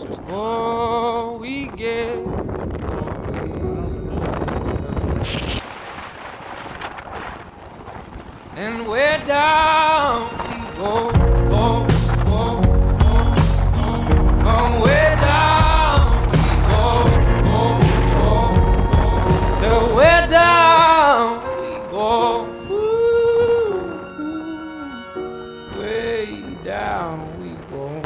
Just the oh, we get, And we're down we go. go. Oh, down we go.